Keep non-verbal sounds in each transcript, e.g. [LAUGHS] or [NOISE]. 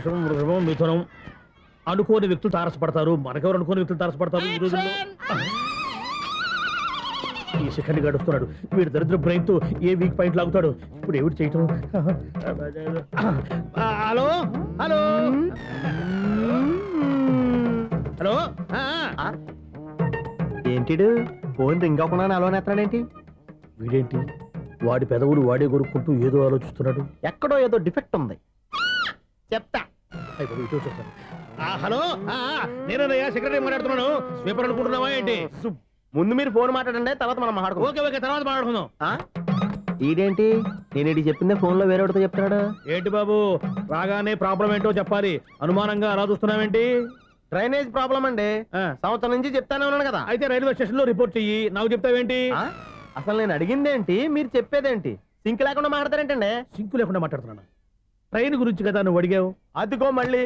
మేషం వృషభం మిథునం అనుకోని వ్యక్తులు తారసపడతారు. మనకెవరు అనుకోని వ్యక్తులు తారసపడతారు ఈ రోజుల్లో? ఈ సెకండ్ గడుస్తున్నాడు వీడు దరిద్ర బ్రెయిన్తో ఏ వీక్ పాయింట్ లాగుతాడు? ఇప్పుడు ఏమిటి చేయటం? హలో? హలో? హలో. ఏంటిడు? ఫోన్ రింగ్ అవ్వకుండా అలవనేస్తాడేంటి వీడేంటి? వాడి పెదవులు వాడే కొరుక్కుంటూ ఏదో ఆలోచిస్తున్నాడు. ఎక్కడో ఏదో డిఫెక్ట్ ఉంది. చెప్తా. హలో? నేనన్నయ్యా సెక్రటరీ మాట్లాడుతున్నాను. స్వీపర్ అనుకుంటున్నావా ఏంటి? ముందు మీరు ఫోన్ మాట్లాడండి తర్వాత మనం మాట్లాడుకో ఓకే ఓకే తర్వాత మాట్లాడుకుందాం. ఈడేంటి? నేను ఇది చెప్పిందే ఫోన్లో వేరే వాడితో చెప్తాడు ఏంటి బాబు? రాగానే ప్రాబ్లం ఏంటో చెప్పాలి. అనుమానంగా అలా చూస్తున్నావేంటి? డ్రైనేజ్ ప్రాబ్లం అండి. సంవత్సరం నుంచి చెప్తానే ఉన్నాను కదా. అయితే రైల్వే స్టేషన్లో రిపోర్ట్ చెయ్యి. నాకు చెప్తావేంటి? అసలు నేను అడిగిందేంటి? మీరు చెప్పేదేంటి? సింక్ లేకుండా మాట్లాడతారేంటండి? సింకు లేకుండా మాట్లాడుతున్నాను? ట్రైన్ గురించి కదా నువ్వు అడిగావు? అదిగో మళ్ళీ.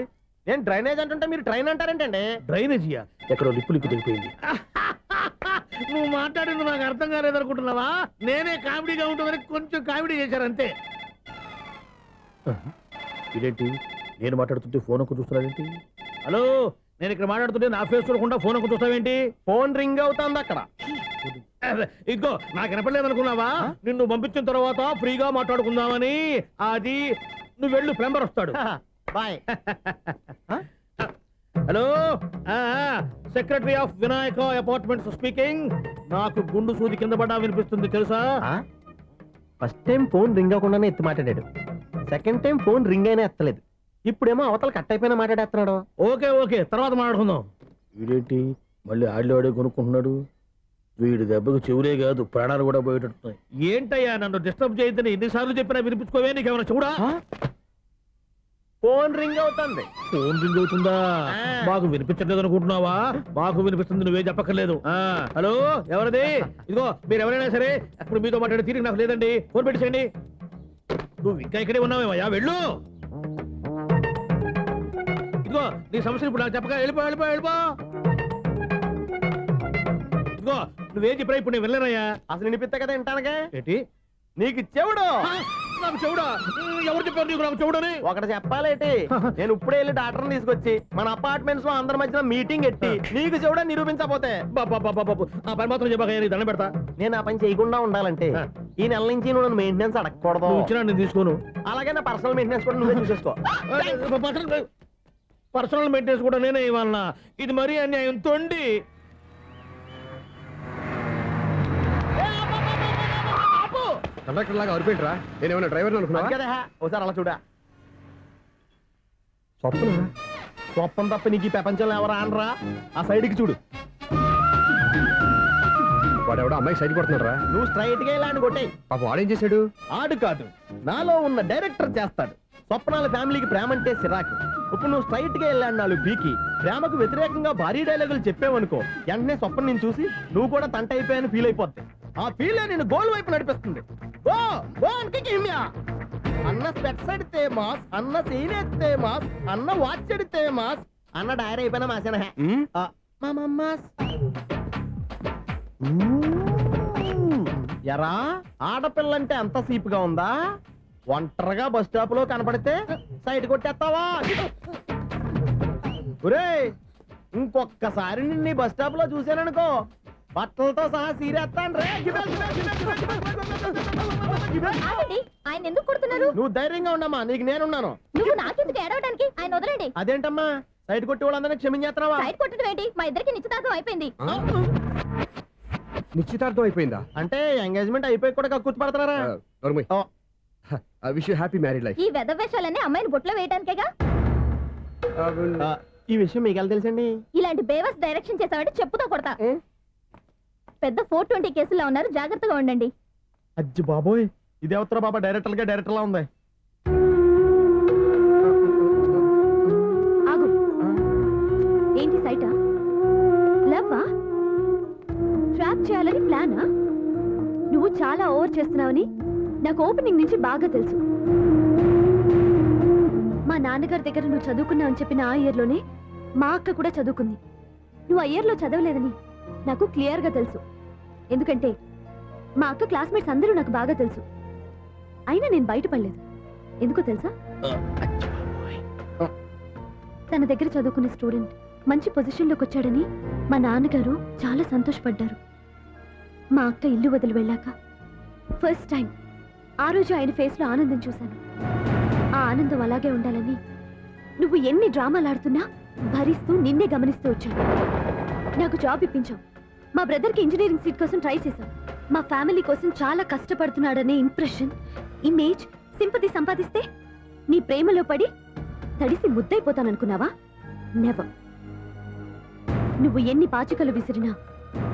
నేను డ్రైనేజ్ అంటుంటే మీరు ట్రైన్ అంటారేంటండి? డ్రైనేజీయా ఎక్కడో లిప్పు లిప్పు తెగిపోయింది. [LAUGHS] నువ్వు మాట్లాడింది నాకు అర్థం కాలేదనుకుంటున్నావా నేనే కామెడీగా ఉంటుందని కొంచెం కామెడీ చేశారు అంతే. ఇదేంటి? నేను మాట్లాడుతుంటే ఫోన్ ఒక్క చూస్తున్నాడేంటి హలో నేను ఇక్కడ మాట్లాడుతుంటే నా ఫేస్ చూడకుండా ఫోన్ ఒక్క చూస్తావేంటి? ఫోన్ రింగ్ అవుతుంది అక్కడ. ఇదిగో నాకు వినపడలేదు అనుకున్నావా నిన్ను పంపించిన తర్వాత ఫ్రీగా మాట్లాడుకుందామని. అది నువ్వు వెళ్ళు ప్లంబర్ వస్తాడు. [LAUGHS] Bye. Hello? Secretary of Vinayaka apartments speaking. నాకు గుండు సూది కింద పడ్డా వినిపిస్తుంది తెలుసా? ఫస్ట్ టైం ఫోన్ రింగ్ అవ్వకుండానే ఎత్తి మాట్లాడాడు. సెకండ్ టైం ఫోన్ రింగ్ అయినా ఎత్తలేదు. ఇప్పుడేమో అవతల కట్ అయిపోయినా మాట్లాడేస్తున్నాడు. Okay okay. తర్వాత మాట్లాడుకుందాం. వీడేంటి? మళ్ళీ ఆడిలో ఆడే కొనుక్కుంటున్నాడు? వీడి దెబ్బకు చెవులే కాదు ప్రాణాలు కూడా పోయేటట్టున్నాయి. ఏంటయ్యా నన్ను డిస్టర్బ్ చేయొద్దని ఎన్నిసార్లు చెప్పినా వినిపించుకోవే నీకేమైనా చూడా ఫోన్ రింగ్ అవుతుంది. ఫోన్ రింగ్ అవుతుందా. మాకు వినిపించట్లేదు అనుకుంటున్నావా? మాకు వినిపిస్తుంది నువ్వే చెప్పక్కర్లేదు. హలో ఎవరిది? ఇదిగో మీరు ఎవరైనా సరే ఇప్పుడు మీతో మాట్లాడే తీరిక నాకు లేదండి. ఫోన్ పెట్టేసేయండి. నువ్వు ఇంకా ఇక్కడే ఉన్నావేమయ్యా? వెళ్ళు. ఇదిగో నీ సమస్యలు ఇప్పుడు నాకు చెప్పక వెళ్ళిపో వెళ్ళిపో వెళ్ళిపో. ఇదిగో నువ్వేం చెప్పరా ఇప్పుడు నేను వెళ్ళానయ్యా అసలు వినిపిస్తా కదా వింటానగా? ఏంటి? నీకు చెవుడు. నాకు చెవుడా? ఎవరు చెప్పారు నీకు నాకు చెవుడని? ఒకటి చెప్పాలేటి నేను ఇప్పుడే వెళ్ళి డాక్టర్ని తీసుకొచ్చి మన అపార్ట్మెంట్స్లో అందరి మధ్యన మీటింగ్ ఎట్టి నీకు చెవుడా నిరూపించకపోతే. బాబా ఆ పని మాత్రం చెప్పక నీకు దండం పెడతా. నేను ఆ పని చేయకుండా ఉండాలంటే. ఈ నెల నుంచి నువ్వు నన్ను మెయింటెనెన్స్ అడగకూడదు. ఇచ్చినా నేను తీసుకోను. అలాగే నా పర్సనల్ మెయింటెనెన్స్ కూడా నువ్వే చూసేసుకో. పర్సనల్ పర్సనల్ మెయింటెనెన్స్ కూడా నేనే ఇవ్వాలన్నా. ఇది మరీ అన్యాయం. తొండి. కండక్టర్ లాగా అరిపోయింట్రా నేను ఏమైనా డ్రైవర్ కదా ఒకసారి అలా చూడా. స్వప్న స్వప్నం తప్ప నీకు ఈ ప్రపంచంలో ఎవరు ఆనరా? ఆ సైడ్కి చూడు. వాడు ఎవడో అమ్మాయి సైడ్ కొడుతున్నారా నువ్వు స్ట్రైట్గా ఇలా కొట్టాయి. పాప వాడేం చేశాడు ఆడు కాదు. నాలో ఉన్న డైరెక్టర్ చేస్తాడు. స్వప్నాల ఫ్యామిలీకి ప్రేమ అంటే సిరాకు. ఇప్పుడు నువ్వు స్ట్రైట్గా వెళ్ళాడు నాలుగు బీకి ప్రేమకు వ్యతిరేకంగా భారీ డైలాగులు చెప్పావనుకో వెంటనే స్వప్నం నేను చూసి నువ్వు కూడా తంట అయిపోయాను ఫీల్ అయిపోద్ది. ఆ ఫీల్ నేను గోల్ వైపు నడిపిస్తుంది. గో గో అంకికి హిమ్యా అన్న స్పెట్స్ అడితే మాస్ అన్న సీన్ ఎత్తే మాస్ అన్న వాచ్ అడితే మాస్ అన్న డైర్ అయిపోయినా మాసేన మాస్. ఎరా ఆడపిల్లంటే అంత సీపుగా ఉందా? ఒంటరిగా బస్ స్టాప్లో కనపడితే సైడ్ కొట్టేస్తావా? ఒరే ఇంకొక్కసారి నిన్ను బస్ స్టాప్లో చూశాననుకో బట్టలతో సహా సీరేస్తాను రే. ఆగండి ఆయన ఎందుకు కొడుతున్నారు నువ్వు ధైర్యంగా ఉండమ్మా నీకు నేనున్నాను నువ్వు నాకెందుకు ఏడవడానికి ఆయన వదలండి అదేంటమ్మా సైడ్ కొట్టి వాళ్ళందరినీ క్షమించేస్తున్నావా సైడ్ కొట్టడం ఏంటి మా ఇద్దరికి నిశ్చితార్థం అయిపోయింది నిశ్చితార్థం అయిపోయిందా అంటే ఎంగేజ్మెంట్ అయిపోయి కూడా కక్కుర్తి పడుతున్నారా. విష్ హ్యాపీ మ్యారీడ్ లైఫ్ ఈ వెధవేషాలన్నీ అమ్మాయిని బుట్లో వేయడానికేగా ఈ విషయం మీకు ఎలా తెలుసండి ఇలాంటి బేవస్ డైరెక్షన్ చేసావంటే చెప్పుతో కొడతా? పెద్ద ఫోర్ ట్వంటీ కేసుల్లో ఉన్నారు. జాగ్రత్తగా ఉండండి. అజ్జి బాబోయ్ ఇది ఎవరు బాబా? డైరెక్టర్గా డైరెక్టర్ లా ఉంది. ఆగు. ఏంటి సైటా? లవ్వా? ట్రాప్ చేయాలని ప్లానా? నువ్వు చాలా ఓవర్ చేస్తున్నావని నాకు ఓపెనింగ్ నుంచి బాగా తెలుసు. మా నాన్నగారి దగ్గర నువ్వు చదువుకున్నావని చెప్పిన ఆ ఇయర్లోనే మా అక్క కూడా చదువుకుంది. నువ్వు ఆ ఇయర్లో చదవలేదని నాకు క్లియర్గా తెలుసు. ఎందుకంటే మా అక్క క్లాస్మేట్స్ అందరూ నాకు బాగా తెలుసు. అయినా నేను బయటపడలేదు. ఎందుకో తెలుసా? తన దగ్గర చదువుకునే స్టూడెంట్ మంచి పొజిషన్లోకి వచ్చాడని మా నాన్నగారు చాలా సంతోషపడ్డారు. మా అక్క ఇల్లు వదిలి వెళ్ళాక ఫస్ట్ టైం ఆ రోజు ఆయన ఫేస్లో ఆనందం చూశాను. ఆ ఆనందం అలాగే ఉండాలని నువ్వు ఎన్ని డ్రామాలు ఆడుతున్నా భరిస్తూ నిన్నే గమనిస్తూ వచ్చాను. నాకు జాబ్ ఇప్పించావు. మా బ్రదర్కి ఇంజనీరింగ్ సీట్ కోసం ట్రై చేశాం మా ఫ్యామిలీ కోసం చాలా కష్టపడుతున్నాడనే ఇంప్రెషన్ ఇమేజ్ సింపతి సంపాదిస్తే నీ ప్రేమలో పడి తడిసి ముద్దైపోతాననుకున్నావా? నెవర్ నువ్వు ఎన్ని పాచికలు విసిరినా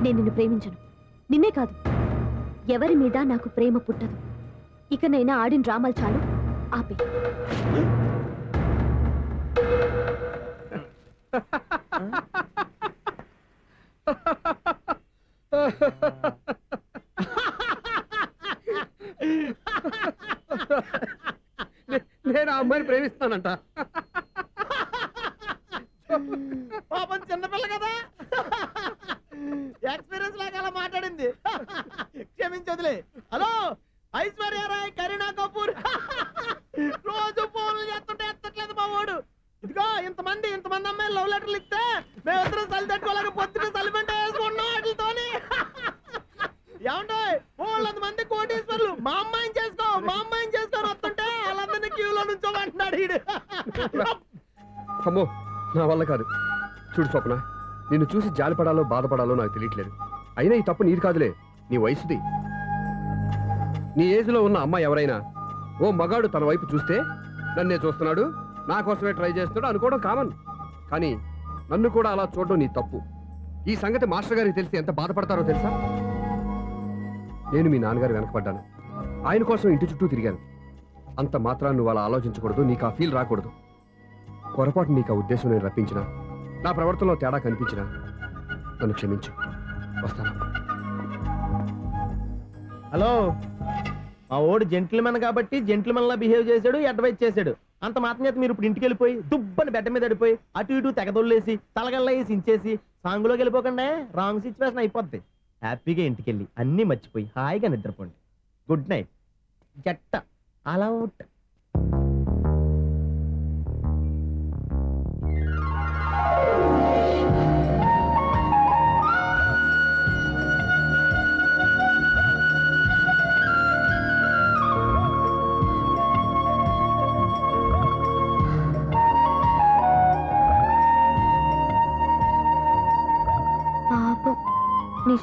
నేను నిన్ను ప్రేమించను. నిన్నే కాదు ఎవరి మీద నాకు ప్రేమ పుట్టదు. ఇకనైనా ఆడిన డ్రామాలు చాలు ఆపే. [LAUGHS] నేను ఆ అమ్మాయిని ప్రేమిస్తానంట. పాపం చిన్నపిల్ల కదా. ఎక్స్పీరియన్స్ లాగా అలా మాట్లాడింది. క్షమించదులే. హలో ఐశ్వర్య రాయ్ కరీనా కపూర్. రోజు ఫోన్లు చేస్తుంటే ఎత్తట్లేదు మా వాడు. ఇదిగో ఇంతమంది ఇంతమంది అమ్మాయిలు లవ్ లెటర్లు ఇస్తే మేమిద్దరం చలి తట్టుకోలేక పొద్దున చలిమంట వేసుకున్నాం వాటితో. ఏమంటే వాళ్ళ మంది కోటీశ్వర్లు. మా అమ్మాయిని చేసుకో మా అమ్మాయిని చేసుకొని వస్తుంటే వాళ్ళందరినీ క్యూలో నుంచోమంటున్నాడు అమ్మో నా వల్ల కాదు. చూడు స్వప్న నిన్ను చూసి జాలిపడాలో బాధపడాలో నాకు తెలియట్లేదు. అయినా ఈ తప్పు నీది కాదులే నీ వయసుది. నీ ఏజ్లో ఉన్న అమ్మాయి ఎవరైనా ఓ మగాడు తన వైపు చూస్తే నన్నే చూస్తున్నాడు నా కోసమే ట్రై చేస్తున్నాడు అనుకోవడం కామన్. కానీ నన్ను కూడా అలా చూడడం నీ తప్పు. ఈ సంగతి మాస్టర్ గారికి తెలిసి ఎంత బాధపడతారో తెలుసా? నేను మీ నాన్నగారు వెనకపడ్డాను ఆయన కోసం ఇంటి చుట్టూ తిరిగాను. అంత మాత్రాన్ని నువ్వు అలా ఆలోచించకూడదు నీకు ఆ ఫీల్ రాకూడదు. పొరపాటు నీకు ఆ ఉద్దేశం నేను రప్పించిన నా ప్రవర్తనలో తేడా కనిపించిన నన్ను క్షమించు. వస్తాను. హలో మా ఓడు జెంట్లమెన్ కాబట్టి జెంట్లమెన్లా బిహేవ్ చేశాడు అడ్వైజ్ చేశాడు. అంత మాత్రమే మీరు ఇప్పుడు ఇంటికి వెళ్ళిపోయి దుబ్బని బెడ్డ మీద అడిపోయి అటు ఇటు తెగదొల్లేసి తలగల్లా వేసి ఇంచేసి సాంగులోకి వెళ్ళిపోకుండా. రాంగ్ సిచ్యువేషన్ అయిపోద్ది. హ్యాపీగా ఇంటికెళ్ళి అన్నీ మర్చిపోయి హాయిగా నిద్రపోండి. Good night. జట్ట. అలా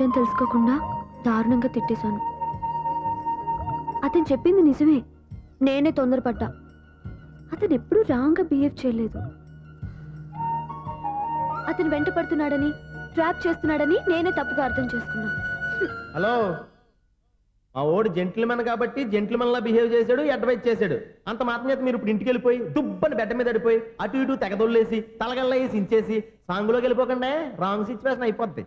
నిజం తెలుసుకోకుండా దారుణంగా తిట్టేశాను. అతను చెప్పింది నిజమే. నేనే తొందరపడ్డా. అతను ఎప్పుడూ రాంగ్గా బిహేవ్ చేయలేదు. అతను వెంట పడుతున్నాడని ట్రాప్ చేస్తున్నాడని నేనే తప్పుగా అర్థం చేసుకున్నా. హలో. మా ఓడు జెంట్లమెన్ కాబట్టి జెంటిల్మెన్ లా బిహేవ్ చేశాడు అడ్వైజ్ చేశాడు. అంత మాత్రమే మీరు ఇప్పుడు ఇంటికి వెళ్ళిపోయి దుబ్బని బెడ్డ మీద అడిపోయి అటు ఇటు తెగదొల్లేసి తలగల్లా వేసి ఇంచేసి సాంగులోకి వెళ్ళిపోకుండా. రాంగ్ సిచ్యువేషన్ అయిపోద్ది.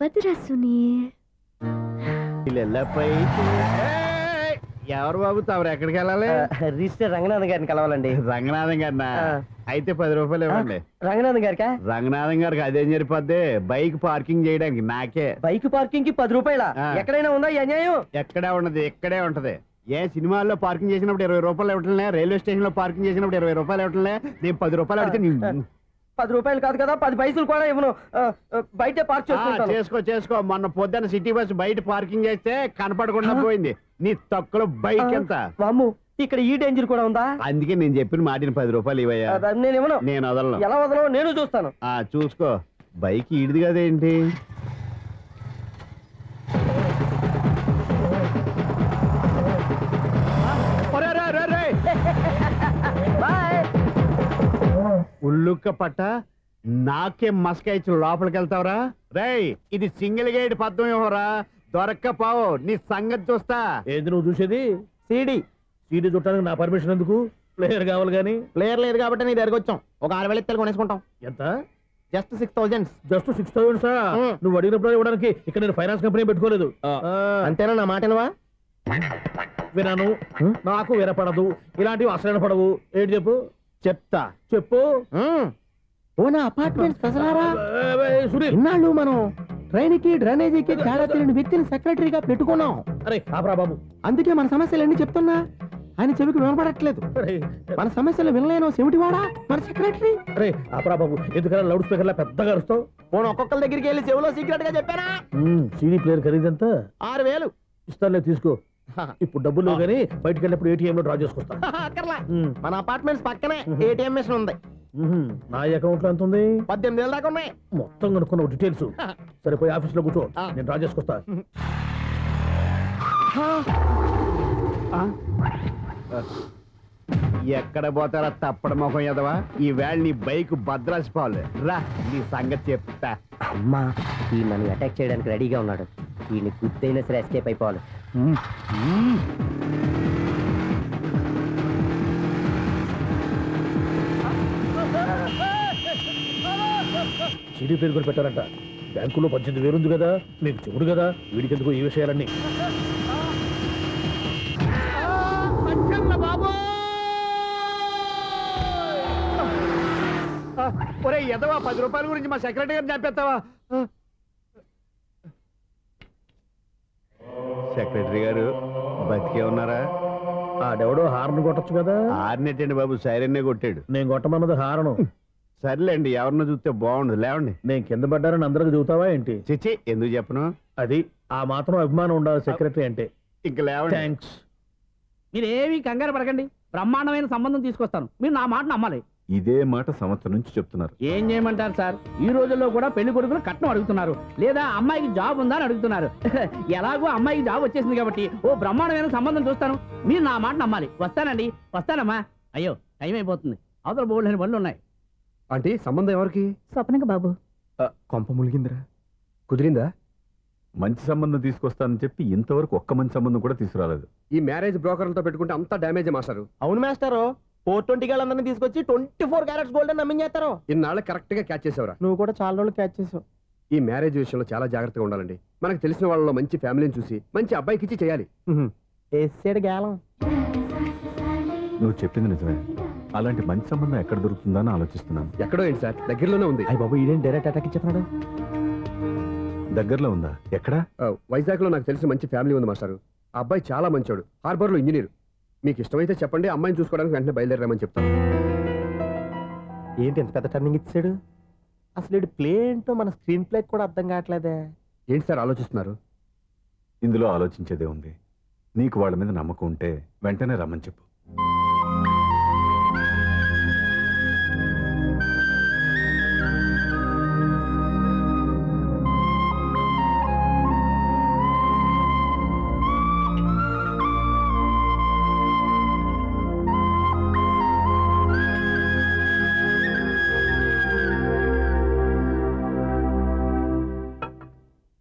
తప్పదురా సునీల్. ఎవరు బాబు తమరు ఎక్కడికి వెళ్ళాలి? రిజిస్టర్ రంగనాథ్ గారిని కలవాలండి. రంగనాథం గారినా? అయితే పది రూపాయలు ఇవ్వండి. రంగనాథ్ గారికా? రంగనాథం గారికి అదేం సరిపోద్ది బైక్ పార్కింగ్ చేయడానికి నాకే. బైక్ పార్కింగ్కి పది రూపాయల. ఎక్కడైనా ఉందా ఈ అన్యాయం? ఎక్కడే ఉన్నది ఇక్కడే ఉంటది. ఏ సినిమాల్లో పార్కింగ్ చేసినప్పుడు ఇరవై రూపాయలు ఇవ్వట్లే రైల్వే స్టేషన్లో పార్కింగ్ చేసినప్పుడు ఇరవై రూపాయలు ఇవ్వట్లే నేను పది రూపాయలు అడిగితే నీ- పది రూపాయలు కాదు కదా పది పైసలు కూడా ఇవ్వను. బయటే పార్క్ చేసుకుంటాను. చేసుకో చేసుకో. మొన్న పొద్దున్న సిటీ బస్ బయట పార్కింగ్ చేస్తే కనపడకుండా పోయింది. నీ తొక్కలో బైక్ ఎంత? ఇక్కడ ఈ డేంజర్ కూడా ఉందా? అందుకే నేను చెప్పిన మాటిని పది రూపాయలు నేను ఇవ్వను. నేను వదలను. ఎలా వదలో నేను చూస్తాను. ఆ చూసుకో. బైక్ ఈడిది కదేంటి? ఉల్లుక్క పట్ట నాకే మస్క ఇచ్చి లోపలికి వెళ్తావురా రేయ్ ఇది సింగిల్ గేట్ పద్మం ఇవ్వరా? దొరక్కపోవు నీ సంగతి చూస్తా. ఏంది నువ్వు చూసేది? సిడి. సీడీ చుట్టానికి నా పర్మిషన్ ఎందుకు? ప్లేయర్ కావాలి కానీ. ప్లేయర్ లేదు కాబట్టి నీ దగ్గరకు వచ్చాం. ఒక ఆరు వేలు ఇత్తలు కొనేసుకుంటాం. ఎంత? Just six thousand just six Hmm. నువ్వు అడిగినప్పుడు ఇవ్వడానికి ఇక్కడ నేను ఫైనాన్స్ కంపెనీ పెట్టుకోలేదు. అంతేనా నా మాటనువా వినాను. నాకు వినపడదు. ఇలాంటివి అసలు పడవు. ఏంటి చెప్పు? చెప్తా. చెప్పు. ఓ నా అపార్ట్మెంట్ సునీల్. ఇన్నాళ్ళు మనం ట్రైన్కి డ్రైనేజీకి తేడా తెలియని వ్యక్తిని సెక్రటరీగా పెట్టుకున్నాం. అరే ఆపరా బాబు. అందుకే మన సమస్యలన్నీ చెప్తున్నా? ఆయన చెవికి వినపడట్లేదు. మన సమస్యలు వినలేను చెవిటివాడా? మన సెక్రటరీ? రే అపరా బాబు. ఎందుకన్నా లౌడ్ స్పీకర్ లా పెద్దగా అరుస్తావు? పోను ఒక్కొక్కరి దగ్గరికి వెళ్ళి చెవిలో సీక్రెట్గా చెప్పానా? సీడీ ప్లేయర్ ఖరీదంతా? ఆరు వేలు. ఇస్తానులే తీసుకో. ఇప్పుడు డబ్బులు లేవు కానీ బయటికి వెళ్ళినప్పుడు ఏటీఎం లో డ్రా చేసుకొస్తా. అక్కర్లా. మన అపార్ట్మెంట్స్ పక్కనే ఏటీఎం మిషన్ ఉంది. నా అకౌంట్లో ఎంత ఉంది? పద్దెనిమిది వేల దాకా ఉన్నాయి. మొత్తం కనుక్కున్న డీటెయిల్స్ సరిపోయి ఆఫీస్లో కూర్చో. ఆ. నేను డ్రా చేసుకొస్తా. ఎక్కడ పోతారా తప్పడ మొహం ఎదవా? ఈ వేళ నీ బైక్ భద్రాసి పాలు. రా నీ సంగతి చెప్తా. అమ్మా ఈ నన్ను అటాక్ చేయడానికి రెడీగా ఉన్నాడు. ఈయన గుద్దైనా సరే ఎస్కేప్ అయిపోవాలి. సీడీ ప్లేయర్ కూడా పెట్టారంట బ్యాంకులో పద్దెనిమిది వేలు ఉంది కదా మీకు చెవుడు కదా వీడికి ఎందుకు ఈ విషయాలన్నీ? ఒరే ఎదవా పది రూపాయల గురించి మా సెక్రటరీ గారిని చంపేస్తావా? సెక్రటరీ గారు బతికే ఉన్నారా? ఆడెవడో హార్న్ కొట్టచ్చు కదా? ఆరినెట్టండి బాబు సైరన్నే కొట్టాడు. నేను కొట్టమన్నది హారను. సర్లేండి ఎవరినో చూస్తే బాగుండు లేవండి. నేను కింద పడ్డారని అందరికి చెబుతావా ఏంటి? చిచ్చి ఎందుకు చెప్పను? అది ఆ మాత్రం అభిమానం ఉండాలి సెక్రటరీ అంటే. ఇంక లేవండి. థ్యాంక్స్ మీరేమీ కంగారు పడకండి. బ్రహ్మాండమైన సంబంధం తీసుకొస్తాను. మీరు నా మాట నమ్మాలి. ఇదే మాట సంవత్సరం నుంచి చెప్తున్నారు. ఏం చేయమంటారు సార్? ఈ రోజుల్లో కూడా పెళ్ళి కొడుకులు కట్నం అడుగుతున్నారు. లేదా అమ్మాయికి జాబ్ ఉందా అని అడుగుతున్నారు. [LAUGHS] ఎలాగో అమ్మాయికి జాబ్ వచ్చేసింది కాబట్టి ఓ బ్రహ్మాండమైన సంబంధం చూస్తాను. మీరు నా మాట నమ్మాలి. వస్తానండి. వస్తానమ్మా. అయ్యో టైం అయిపోతుంది. అవతల బోల్డని పనులు ఉన్నాయి. ఆంటీ సంబంధం ఎవరికి? స్వప్నక బాబు. కొంప ములిగిందిరా. కుదిరిందా? మంచి సంబంధం తీసుకొస్తానని చెప్పి ఇంతవరకు ఒక్క మంచి సంబంధం కూడా తీసుకురాలేదు. ఈ మ్యారేజ్ బ్రోకర్లతో పెట్టుకుంటే అంతా డ్యామేజ్ మాస్టారు. అవును మాస్టారు. ఫోర్ ట్వంటీ అందరిని తీసుకొచ్చి ట్వంటీ ఫోర్ క్యారెట్స్ గోల్డ్ అని నమ్మించేస్తారు. ఇన్నాళ్ళు కరెక్ట్గా క్యాచ్ చేసావురా? నువ్వు కూడా చాలా రోజులు క్యాచ్ చేసావు. ఈ మ్యారేజ్ విషయంలో చాలా జాగ్రత్తగా ఉండాలండి. మనకు తెలిసిన వాళ్ళలో మంచి ఫ్యామిలీని చూసి మంచి అబ్బాయికి ఇచ్చి చేయాలి. వేసాడు గేలం. నువ్వు చెప్పింది నిజమే. అలాంటి మంచి సంబంధం ఎక్కడ దొరుకుతుందా అని ఆలోచిస్తున్నాను. ఎక్కడో ఏంటి సార్? దగ్గరలోనే ఉంది. అయ్యి బాబు ఈడేం డైరెక్ట్ అటాక్ ఇచ్చేస్తున్నాడు? దగ్గరలో ఉందా? ఎక్కడా? వైజాగ్లో నాకు తెలిసిన మంచి ఫ్యామిలీ ఉంది మాస్టారు. ఆ అబ్బాయి చాలా మంచోడు. హార్బర్లో ఇంజనీర్. మీకు ఇష్టమైతే చెప్పండి అమ్మాయిని చూసుకోవడానికి వెంటనే బయలుదేరామని చెప్తాను. ఏంటి ఎంత పెద్ద టర్నింగ్ ఇచ్చాడు? అసలు ఇటు ప్లే ఏంటో మన స్క్రీన్ ప్లే కూడా అర్థం కావట్లేదే. ఏంటి సార్ ఆలోచిస్తున్నారు? ఇందులో ఆలోచించేదే ఉంది. నీకు వాళ్ళ మీద నమ్మకం ఉంటే వెంటనే రమ్మని చెప్పు.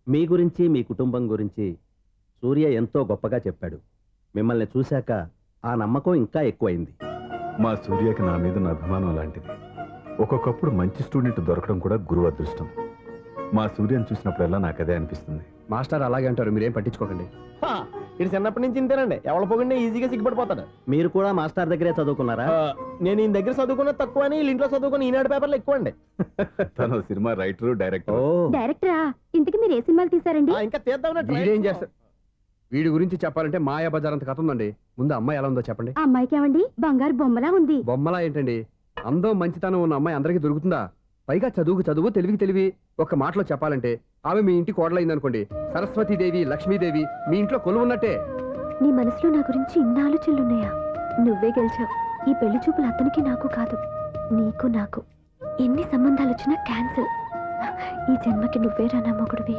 మీ గురించి మీ కుటుంబం గురించి సూర్య ఎంతో గొప్పగా చెప్పాడు. మిమ్మల్ని చూశాక ఆ నమ్మకం ఇంకా ఎక్కువైంది. మా సూర్యకి నా మీద ఉన్న అభిమానం లాంటిది ఒక్కొక్కప్పుడు మంచి స్టూడెంట్ దొరకడం కూడా గురువు అదృష్టం. మా సూర్యని చూసినప్పుడల్లా నాకు అదే అనిపిస్తుంది. మాస్టర్ అలాగే అంటారు మీరేం పట్టించుకోకండి. ఇది చిన్నప్పటి నుంచి ఇంతేనండి. ఎవరి పోకుండా ఈజీగా సిగ్గుపడిపోతాడు. మీరు కూడా మాస్టర్ దగ్గరే చదువుకున్నారా? నేను ఈయన దగ్గర చదువుకున్న తక్కువ అని ఇంట్లో చదువుకున్న ఈనాడు పేపర్లు ఎక్కువ అండి తను సినిమా రైటరు ఓ. డైరెక్టర్? డైరెక్టరా ఇంతకి మీరు ఏ సినిమాలు తీసారండి ఇంకా చేస్తున్నాం. చేస్తారు వీడి గురించి చెప్పాలంటే మాయా బజార్ అంత కథ ఉందండి. ముందు అమ్మాయి ఎలా ఉందో చెప్పండి. ఆ అమ్మాయికి ఏమండి బంగారు బొమ్మలా ఉంది. బొమ్మలా ఏంటండి? అందం మంచితనం ఉన్న అమ్మాయి అందరికీ దొరుకుతుందా? పైగా చదువుకు చదువు తెలివికి తెలివి ఒక్క మాటలో చెప్పాలంటే ఆమె మీ ఇంటి కోడలైందనుకోండి. సరస్వతీదేవి లక్ష్మీదేవి మీ ఇంట్లో కొలువు ఉన్నట్టే. నీ మనసులో నా గురించి ఇన్ని ఆలోచనలున్నాయా నువ్వే గెలిచావు. ఈ పెళ్ళి చూపులు అతనికి నాకు కాదు నీకు నాకు. ఎన్ని సంబంధాలు వచ్చినా క్యాన్సిల్. ఈ జన్మకి నువ్వేరా నా మొగుడివి?